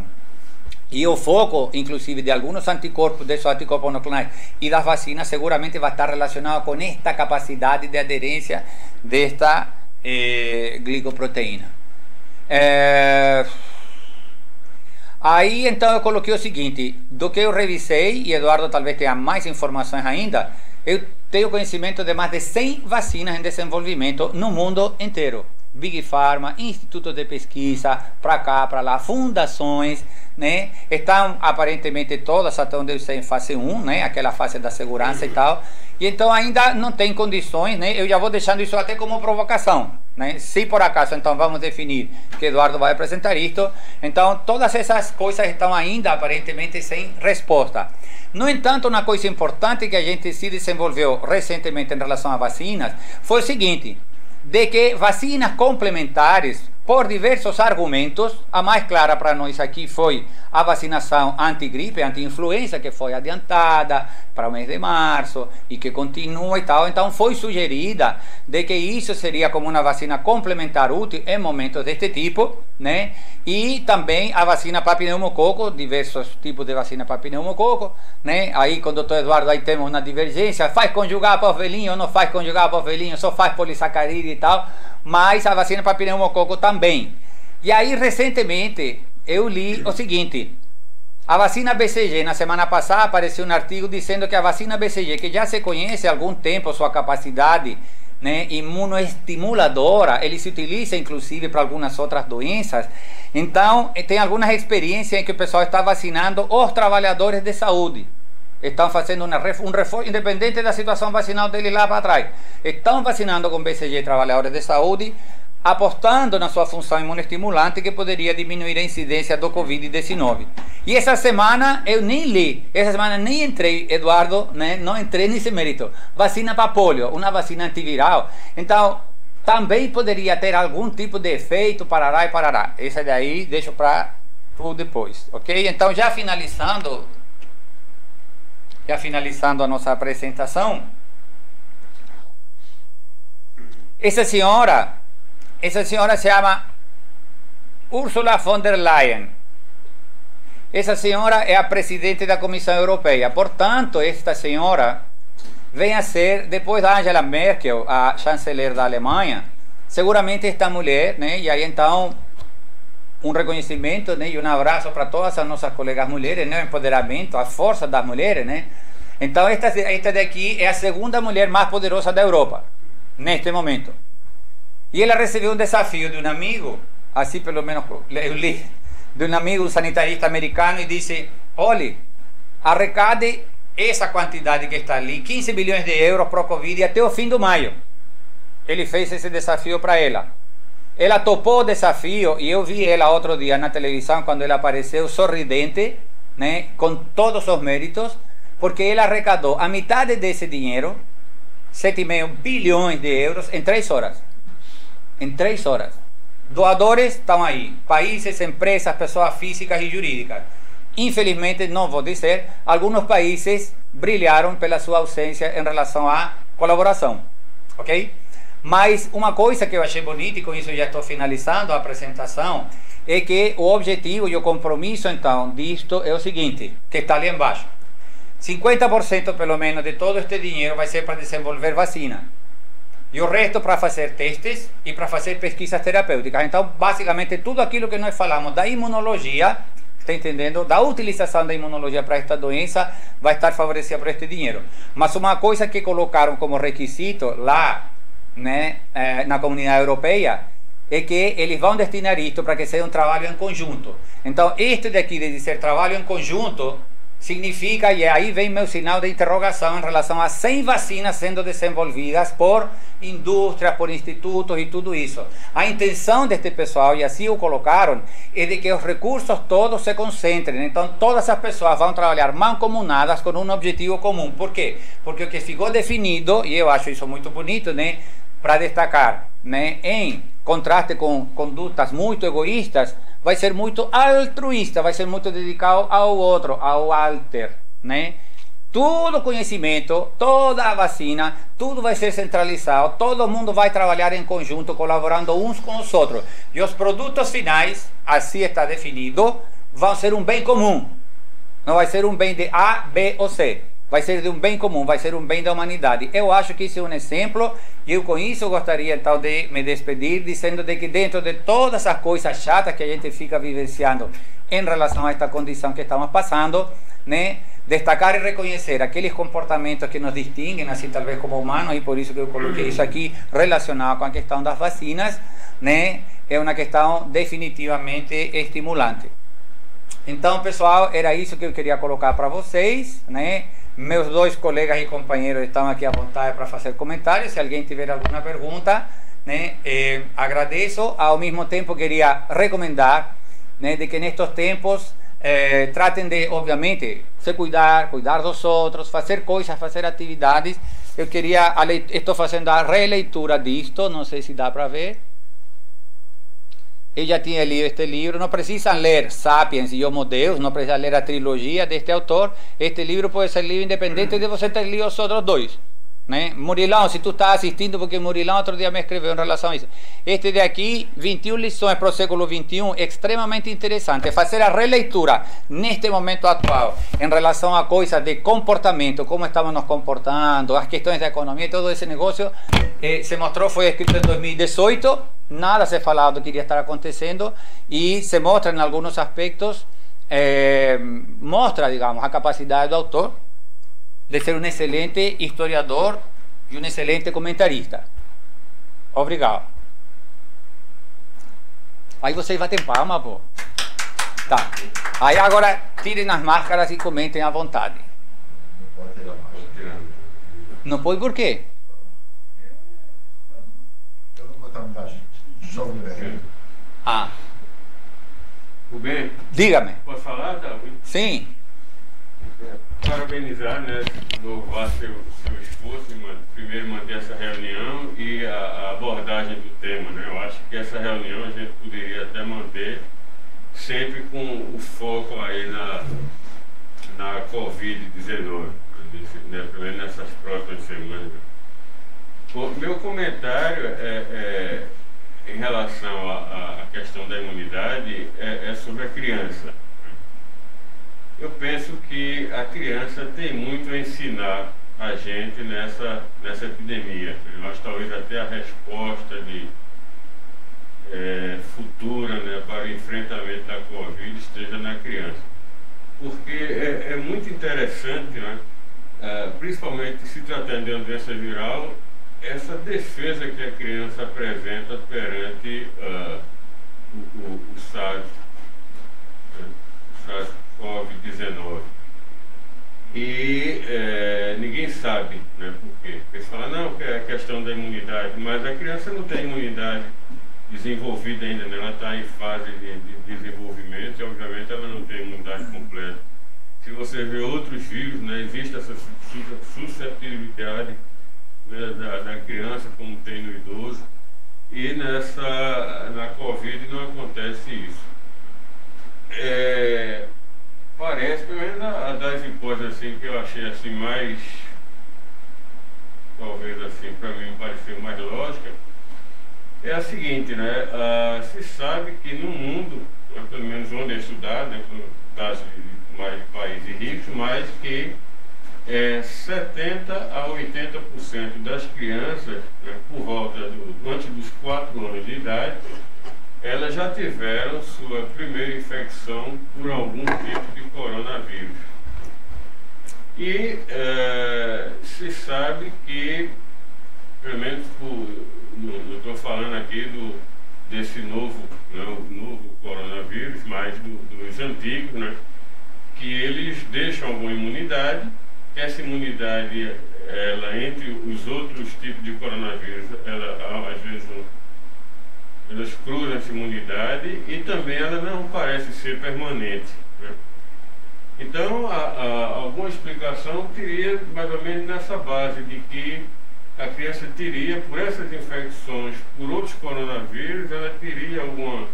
e o foco, inclusive, de alguns anticorpos, desses anticorpos monoclonais e das vacinas, seguramente vai estar relacionado com esta capacidade de aderência desta é, glicoproteína. É, aí então eu coloquei o seguinte: do que eu revisei, e Eduardo talvez tenha mais informações ainda, eu tenho conhecimento de mais de 100 vacinas em desenvolvimento no mundo inteiro. Big Pharma, institutos de pesquisa, para cá, para lá, fundações, né? Estão aparentemente todas até onde eu sei em fase 1, né? Aquela fase da segurança e tal. E então ainda não tem condições, né? Eu já vou deixando isso até como provocação, né? Se por acaso então vamos definir que Eduardo vai apresentar isto, então todas essas coisas estão ainda aparentemente sem resposta. No entanto, uma coisa importante que a gente se desenvolveu recentemente em relação a vacinas foi o seguinte: de que vacinas complementares por diversos argumentos. A mais clara para nós aqui foi a vacinação anti-gripe, anti-influenza, que foi adiantada para o mês de março e que continua e tal. Então foi sugerida de que isso seria como uma vacina complementar útil em momentos deste tipo, né? E também a vacina para pneumococo, diversos tipos de vacina para pneumococo, né? Aí com o doutor Eduardo aí temos uma divergência, faz conjugar para velhinho ou não faz conjugar para velhinho, só faz polissacaride e tal mas a vacina para pneumococo também. E aí, recentemente, eu li o seguinte: a vacina BCG, na semana passada, apareceu um artigo dizendo que a vacina BCG, que já se conhece há algum tempo sua capacidade né, imunoestimuladora, ele se utiliza inclusive para algumas outras doenças. Então, tem algumas experiências em que o pessoal está vacinando os trabalhadores de saúde. Estão fazendo uma, um reforço, independente da situação vacinal deles lá para trás. Estão vacinando com BCG trabalhadores de saúde, apostando na sua função imunoestimulante que poderia diminuir a incidência do Covid-19. E essa semana eu nem li, essa semana nem entrei, Eduardo, né, não entrei nesse mérito. Vacina para polio, uma vacina antiviral. Então, também poderia ter algum tipo de efeito, parará e parará. Essa daí deixo para depois, ok? Então, já finalizando já finalizando a nossa apresentação, essa senhora, essa senhora se chama Ursula von der Leyen. Essa senhora é a presidente da Comissão Europeia. Portanto, esta senhora vem a ser, depois da Angela Merkel, a chanceler da Alemanha, seguramente esta mulher, né? E aí então um reconhecimento né, e um abraço para todas as nossas colegas mulheres, né, o empoderamento, a força das mulheres. Né? Então, esta, esta daqui é a segunda mulher mais poderosa da Europa, neste momento. E ela recebeu um desafio de um amigo, assim pelo menos eu li, de um amigo, um sanitarista americano, e disse: olhe, arrecade essa quantidade que está ali, 15 bilhões de euros para o Covid até o fim do maio. Ele fez esse desafio para ela. Ela topou o desafio e eu vi ela outro dia na televisão quando ela apareceu sorridente, né, com todos os méritos, porque ela arrecadou a metade desse dinheiro, 7,5 bilhões de euros, em três horas. Em três horas. Doadores estão aí, países, empresas, pessoas físicas e jurídicas. Infelizmente, não vou dizer, alguns países brilharam pela sua ausência em relação à colaboração. Ok? Mas uma coisa que eu achei bonita, e com isso já estou finalizando a apresentação, é que o objetivo e o compromisso, então, disto é o seguinte, que está ali embaixo. 50% pelo menos de todo este dinheiro vai ser para desenvolver vacina. E o resto para fazer testes e para fazer pesquisas terapêuticas. Então, basicamente, tudo aquilo que nós falamos da imunologia, está entendendo? Da utilização da imunologia para esta doença, vai estar favorecida por este dinheiro. Mas uma coisa que colocaram como requisito lá né, é, na comunidade europeia é que eles vão destinar isto para que seja um trabalho em conjunto. Então, este daqui de dizer trabalho em conjunto significa, e aí vem meu sinal de interrogação em relação a 100 vacinas sendo desenvolvidas por indústrias, por institutos e tudo isso. A intenção deste pessoal, e assim o colocaram, é de que os recursos todos se concentrem. Então, todas as pessoas vão trabalhar mancomunadas com um objetivo comum. Por quê? Porque o que ficou definido, e eu acho isso muito bonito, né? Para destacar, né? Em contraste com condutas muito egoístas, vai ser muito altruísta, vai ser muito dedicado ao outro, ao alter, né? Todo conhecimento, toda a vacina, tudo vai ser centralizado, todo mundo vai trabalhar em conjunto, colaborando uns com os outros. E os produtos finais, assim está definido, vão ser um bem comum. Não vai ser um bem de A, B ou C. vai ser de um bem comum, vai ser um bem da humanidade. Eu acho que isso é um exemplo e eu com isso gostaria então de me despedir dizendo de que dentro de todas as coisas chatas que a gente fica vivenciando em relação a esta condição que estamos passando, né, destacar e reconhecer aqueles comportamentos que nos distinguem assim talvez como humanos e por isso que eu coloquei isso aqui relacionado com a questão das vacinas, né, é uma questão definitivamente estimulante. Então, pessoal, era isso que eu queria colocar para vocês, né? Meus dois colegas e companheiros estão aqui à vontade para fazer comentários. Se alguém tiver alguma pergunta, né, eh, agradeço. Ao mesmo tempo, queria recomendar né, de que nestes tempos eh, tratem de, obviamente, se cuidar, cuidar dos outros, fazer coisas, fazer atividades. Eu queria, estou fazendo a releitura disto, não sei se dá para ver. Já tinha lido este livro, não precisam ler Sapiens e Homo Deus, não precisam ler a trilogia deste autor. Este livro pode ser lido independente de você ter lido os outros dois. Né? Murilão, se tu está assistindo, porque Murilão outro dia me escreveu em relação a isso. Este de aqui, 21 lições para o século 21, extremamente interessante. Fazer a releitura neste momento atual em relação a coisas de comportamento, como estamos nos comportando, as questões da economia, todo esse negócio, eh, se mostrou, foi escrito em 2018, nada se falado do que iria estar acontecendo e se mostra em alguns aspectos, eh, mostra, digamos, a capacidade do autor de ser um excelente historiador e um excelente comentarista. Obrigado. Aí vocês batem palma, pô. Tá. Aí agora tirem as máscaras e comentem à vontade. Não pode por quê? Eu não vou muita gente. Ah. Rubem? Diga-me. Posso falar, Davi? Sim parabenizar, né, louvar seu, seu esforço em primeiro manter essa reunião e a, a, abordagem do tema. Né? Eu acho que essa reunião a gente poderia até manter sempre com o foco aí na, na Covid-19, né, pelo menos nessas próximas semanas. Meu comentário é, é em relação à questão da imunidade é, é sobre a criança. Eu penso que a criança tem muito a ensinar a gente nessa, nessa epidemia. Acho talvez até a resposta de é, futura né, para o enfrentamento da Covid esteja na criança. Porque é, é muito interessante, né, é, principalmente se tratando de uma doença viral, essa defesa que a criança apresenta perante uh, o, o, o SARS, né, o SARS Covid-19. E é, ninguém sabe né, por quê. Eles falam, não, que é questão da imunidade, mas a criança não tem imunidade desenvolvida ainda, né? ela está em fase de, de, desenvolvimento e obviamente ela não tem imunidade completa. Se você vê outros vírus, né, existe essa suscetibilidade né, da, da criança como tem no idoso e nessa na Covid não acontece isso. É, Parece, pelo menos a, das hipóteses assim, que eu achei assim mais, talvez assim, para mim pareceu mais lógica, é a seguinte, né? Ah, se sabe que no mundo, pelo menos onde é estudado, né, de mais países ricos, mais que é, 70 a 80% das crianças, né, por volta do, antes dos 4 anos de idade, elas já tiveram sua primeira infecção por algum tipo de coronavírus. E é, se sabe que, pelo menos não estou falando aqui do, desse novo, né, novo coronavírus, mas do, dos antigos, né, que eles deixam alguma imunidade, que essa imunidade, ela entre os outros tipos de coronavírus, ela às vezes elas cruzam essa imunidade e também ela não parece ser permanente. Né? Então, a, a, alguma explicação teria mais ou menos nessa base de que a criança teria, por essas infecções, por outros coronavírus, ela teria alguma,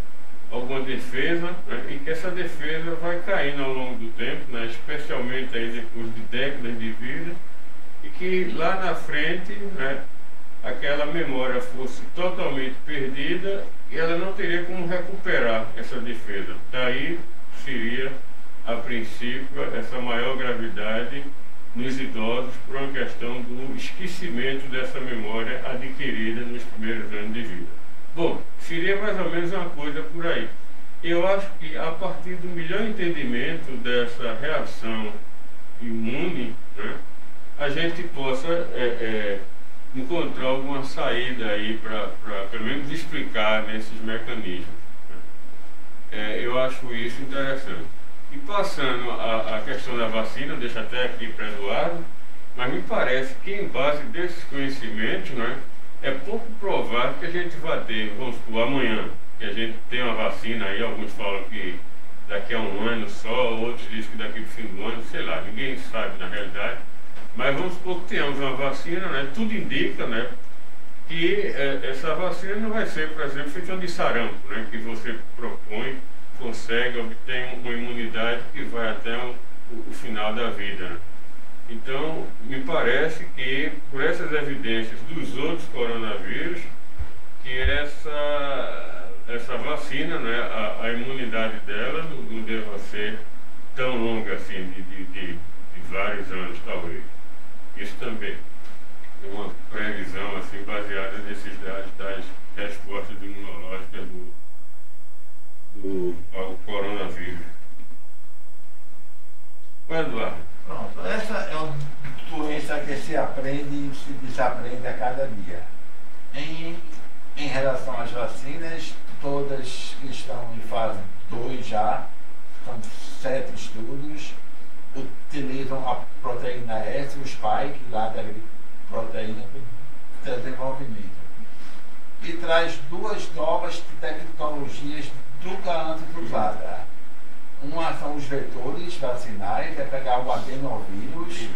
alguma defesa né? e que essa defesa vai caindo ao longo do tempo, né? especialmente aí depois de décadas de vida, e que lá na frente né? Aquela memória fosse totalmente perdida e ela não teria como recuperar essa defesa. Daí seria, a princípio, essa maior gravidade nos idosos por uma questão do esquecimento dessa memória adquirida nos primeiros anos de vida. Bom, seria mais ou menos uma coisa por aí. Eu acho que a partir do melhor entendimento dessa reação imune, né, a gente possa é, é, encontrar alguma saída aí para pelo menos explicar nesses mecanismos. Né. É, eu acho isso interessante. E passando a questão da vacina, deixo até aqui para Eduardo, mas me parece que em base desses conhecimentos, né, é pouco provável que a gente vá ter, vamos supor, amanhã, que a gente tem uma vacina aí, alguns falam que daqui a um ano só, outros dizem que daqui para o fim do ano, sei lá, ninguém sabe na realidade. Mas vamos supor que tenhamos uma vacina, né? Tudo indica, né? Que é, essa vacina não vai ser, por exemplo, feita de sarampo, né? Que você propõe, consegue, obter uma imunidade que vai até o, o final da vida. Né? Então, me parece que, por essas evidências dos outros coronavírus, que essa, essa vacina, né, a, a imunidade dela não, não deva ser tão longa assim, de, de, de, de vários anos, talvez. Isso também. Uma previsão assim, baseada nesses dados das respostas imunológicas do, do, ao coronavírus. O Eduardo. Pronto, essa é uma doença que se aprende e se desaprende a cada dia. Em, em relação às vacinas, todas que estão em fase 2 já, são sete estudos, utilizam a proteína S, o spike, lá da proteína de desenvolvimento. E traz duas novas tecnologias nunca antes usadas uma são os vetores vacinais, é pegar o adenovírus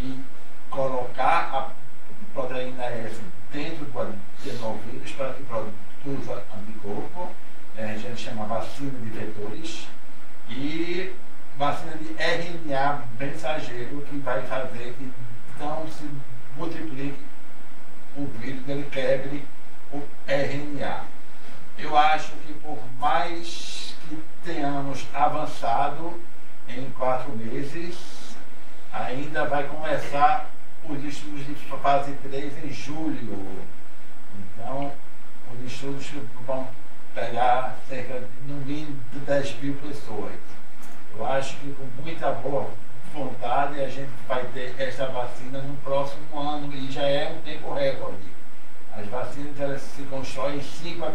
e colocar a proteína S dentro do adenovírus para que produza anticorpo. É, a gente chama vacina de vetores. E vacina de RNA mensageiro que vai fazer que não se multiplique o vírus, ele quebre o RNA. Eu acho que por mais que tenhamos avançado em quatro meses, ainda vai começar os estudos de fase 3 em julho. Então, os estudos vão pegar cerca de, no mínimo, de 10 mil pessoas. Eu acho que com muita boa vontade a gente vai ter essa vacina no próximo ano e já é um tempo recorde. As vacinas elas se constroem em 5 a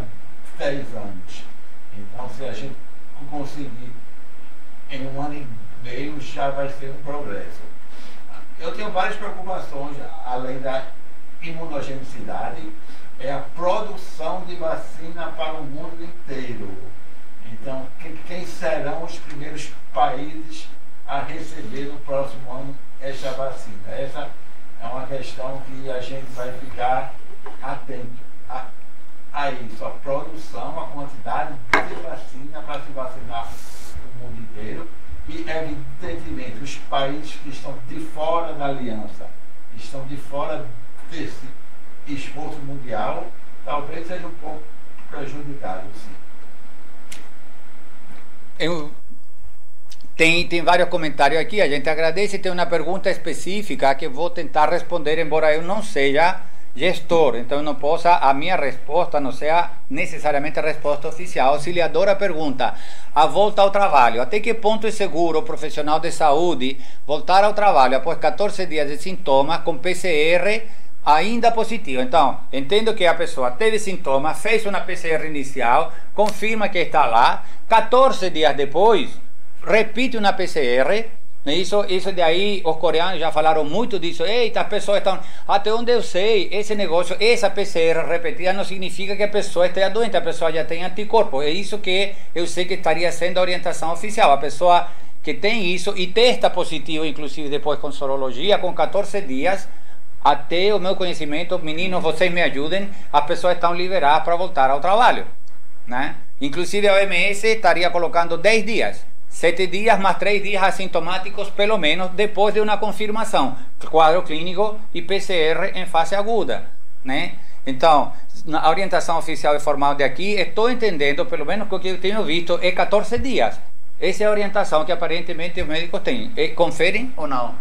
10 anos. Então, se a gente conseguir em um ano e meio, já vai ser um progresso. Eu tenho várias preocupações, além da imunogenicidade, é a produção de vacina para o mundo inteiro. Então, quem serão os primeiros países a receber no próximo ano essa vacina? Essa é uma questão que a gente vai ficar atento a isso, a produção, a quantidade de vacina para se vacinar o mundo inteiro e, evidentemente, os países que estão de fora da aliança, estão de fora desse esforço mundial, talvez sejam um pouco prejudicados, sim. Eu, tem, tem vários comentários aqui, a gente agradece. Tem uma pergunta específica que vou tentar responder, embora eu não seja gestor, então não possa, a minha resposta não seja necessariamente a resposta oficial. Auxiliadora pergunta, a volta ao trabalho, até que ponto é seguro o profissional de saúde voltar ao trabalho após 14 dias de sintomas com PCR ainda positivo? Então, entendo que a pessoa teve sintomas, fez uma PCR inicial, confirma que está lá, 14 dias depois, repite uma PCR, isso, isso de aí, os coreanos já falaram muito disso. Eita, as pessoas estão. Até onde eu sei, esse negócio, essa PCR repetida não significa que a pessoa esteja doente, a pessoa já tem anticorpo. É isso que eu sei que estaria sendo a orientação oficial. A pessoa que tem isso e testa positivo, inclusive depois com sorologia, com 14 dias, até o meu conhecimento, meninos, vocês me ajudem, as pessoas estão liberadas para voltar ao trabalho. Né? Inclusive a OMS estaria colocando 10 dias sete dias mais três dias assintomáticos, pelo menos, depois de uma confirmação, quadro clínico e PCR em fase aguda, né? Então, a orientação oficial e formal de aqui, estou entendendo, pelo menos o que eu tenho visto, é 14 dias. Essa é a orientação que aparentemente os médicos têm. Conferem ou não?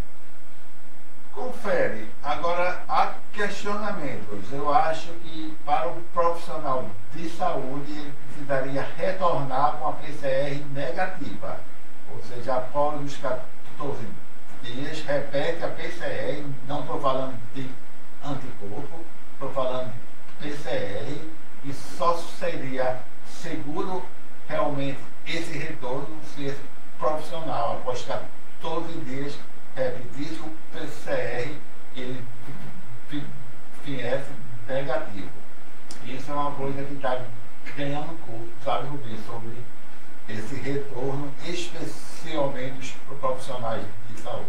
Confere. Agora, há questionamentos. Eu acho que para o profissional de saúde, ele precisaria retornar com a PCR negativa. Ou seja, após os 14 dias, repete a PCR. Não estou falando de anticorpo, estou falando de PCR. E só seria seguro realmente esse retorno se esse profissional, após 14 dias, repetisse o PCR, ele viesse negativo. Isso é uma coisa que está ganhando corpo, sabe, Rubem, sobre esse retorno, especialmente os profissionais de saúde.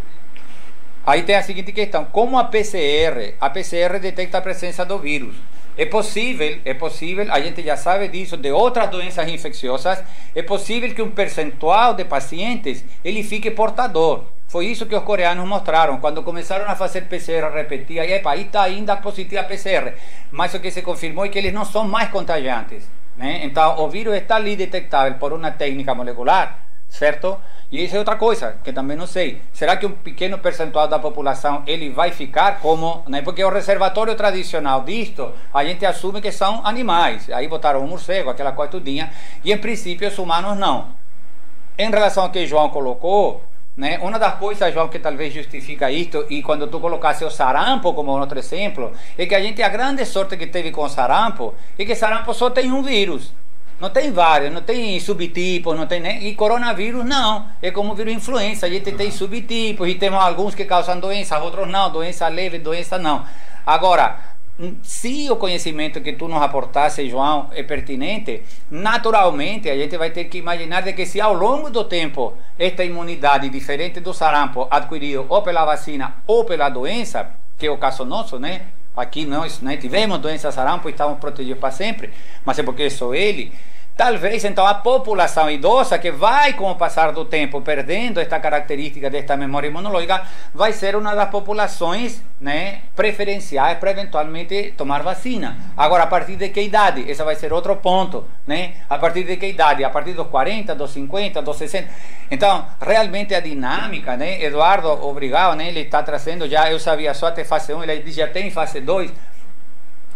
Aí tem a seguinte questão: como a PCR, a PCR detecta a presença do vírus? É possível, é possível, a gente já sabe disso, de outras doenças infecciosas, é possível que um percentual de pacientes ele fique portador. Foi isso que os coreanos mostraram quando começaram a fazer PCR repetir. E epa, aí está ainda positiva PCR. Mas o que se confirmou é que eles não são mais contagiantes. Né? Então, o vírus está ali detectável por uma técnica molecular, certo? E isso é outra coisa que também não sei. Será que um pequeno percentual da população ele vai ficar como, né? Porque o reservatório tradicional disto, a gente assume que são animais. Aí botaram um morcego, aquela coisa tudinha, e em princípio os humanos não. Em relação ao que João colocou, né? Das coisas, João, que talvez justifica isto, e quando tu colocasse o sarampo como outro exemplo, é que a gente, a grande sorte que teve com o sarampo, é que sarampo só tem um vírus. Não tem vários, não tem subtipos, não tem nem. E coronavírus não. É como vírus influenza. A gente tem subtipos e temos alguns que causam doença, outros não. Doença leve, doença não. Agora, se o conhecimento que tu nos aportasse, João, é pertinente, naturalmente a gente vai ter que imaginar de que se ao longo do tempo esta imunidade diferente do sarampo adquirido ou pela vacina ou pela doença, que é o caso nosso, né? Aqui nós né, tivemos doença sarampo e estamos protegidos para sempre, mas é porque sou ele. Talvez então a população idosa, que vai com o passar do tempo perdendo esta característica desta memória imunológica, vai ser uma das populações né, preferenciais para eventualmente tomar vacina. Agora, a partir de que idade? Esse vai ser outro ponto. Né? A partir de que idade? A partir dos 40, dos 50, dos 60. Então, realmente a dinâmica, né? Eduardo, obrigado, né? ele está trazendo já, eu sabia só até fase 1, ele já tem fase 2.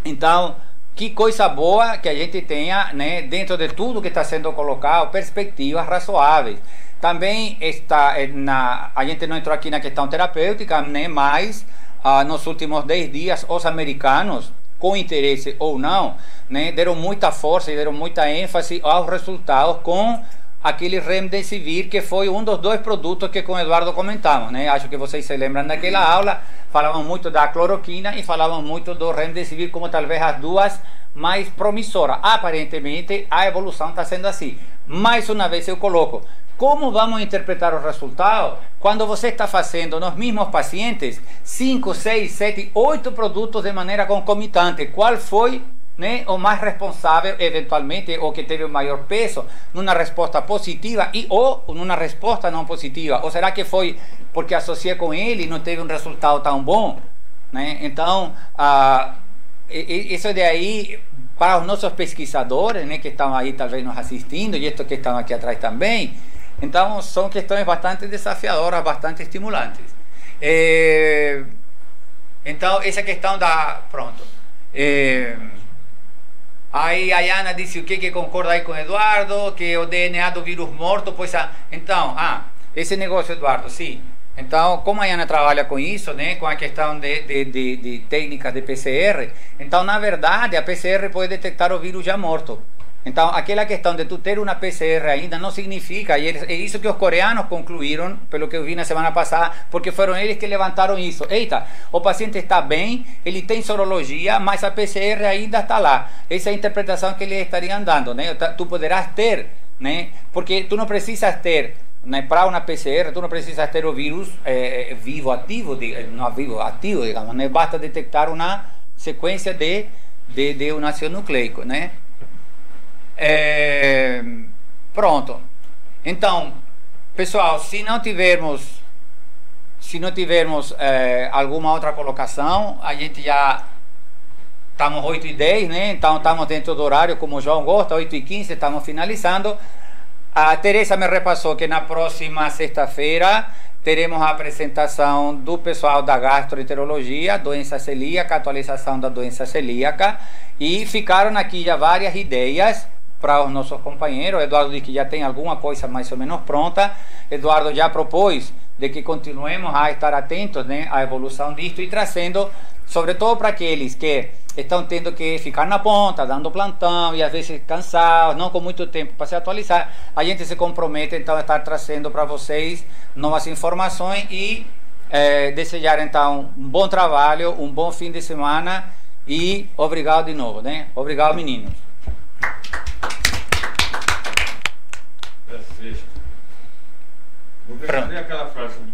Então, que coisa boa que a gente tenha, né, dentro de tudo que está sendo colocado, perspectivas razoáveis. Também está eh, na, a gente não entrou aqui na questão terapêutica, né, mas ah, nos últimos 10 dias os americanos, com interesse ou não, né, deram muita força e deram muita ênfase aos resultados com aquele Remdesivir, que foi um dos dois produtos que com o Eduardo comentamos, né? Acho que vocês se lembram daquela aula, falávamos muito da cloroquina e falávamos muito do Remdesivir como talvez as duas mais promissoras. Aparentemente, a evolução está sendo assim. Mais uma vez eu coloco, como vamos interpretar os resultados quando você está fazendo nos mesmos pacientes 5, 6, 7, 8 produtos de maneira concomitante? Qual foi né, o mais responsável, eventualmente, ou que teve o maior peso, numa resposta positiva e ou numa resposta não positiva? Ou será que foi porque associei com ele e não teve um resultado tão bom? Né? Então, ah, isso para os nossos pesquisadores, né, que estão aí talvez nos assistindo, e estes que estão aqui atrás também, então são questões bastante desafiadoras, bastante estimulantes. É, então, essa questão da. Pronto. É, Aí a Ana disse o que que concorda aí com o Eduardo, que o DNA do vírus morto, pois a... então, ah, esse negócio, Eduardo, sim. Então, como a Ana trabalha com isso, né, com a questão de, de, de, de técnicas de PCR, então, na verdade, a PCR pode detectar o vírus já morto. Então, aquela questão de tu ter uma PCR ainda não significa, e é isso que os coreanos concluíram, pelo que eu vi na semana passada, porque foram eles que levantaram isso. Eita, o paciente está bem, ele tem sorologia, mas a PCR ainda está lá. Essa é a interpretação que eles estariam dando, né? Tu poderás ter, né? Porque tu não precisas ter né, para uma PCR, tu não precisas ter o vírus é, vivo ativo, não vivo ativo, digamos, né? Basta detectar uma sequência de, de, de um ácido nucleico, né? É, pronto. Então, pessoal, se não tivermos se não tivermos é, alguma outra colocação, a gente já estamos 8 e 10, né? Então estamos dentro do horário, como o João gosta, 8 e 15, estamos finalizando. A Teresa me repassou que na próxima sexta-feira teremos a apresentação do pessoal da gastroenterologia, doença celíaca, atualização da doença celíaca, e ficaram aqui já várias ideias para os nossos companheiros. Eduardo disse que já tem alguma coisa mais ou menos pronta. Eduardo já propôs de que continuemos a estar atentos né, à evolução disto e trazendo, sobretudo para aqueles que estão tendo que ficar na ponta, dando plantão e às vezes cansados, não com muito tempo para se atualizar, a gente se compromete então a estar trazendo para vocês novas informações e é, desejar então um bom trabalho, um bom fim de semana e obrigado de novo, né? Obrigado meninos. É sexta. Vou ver aquela frase do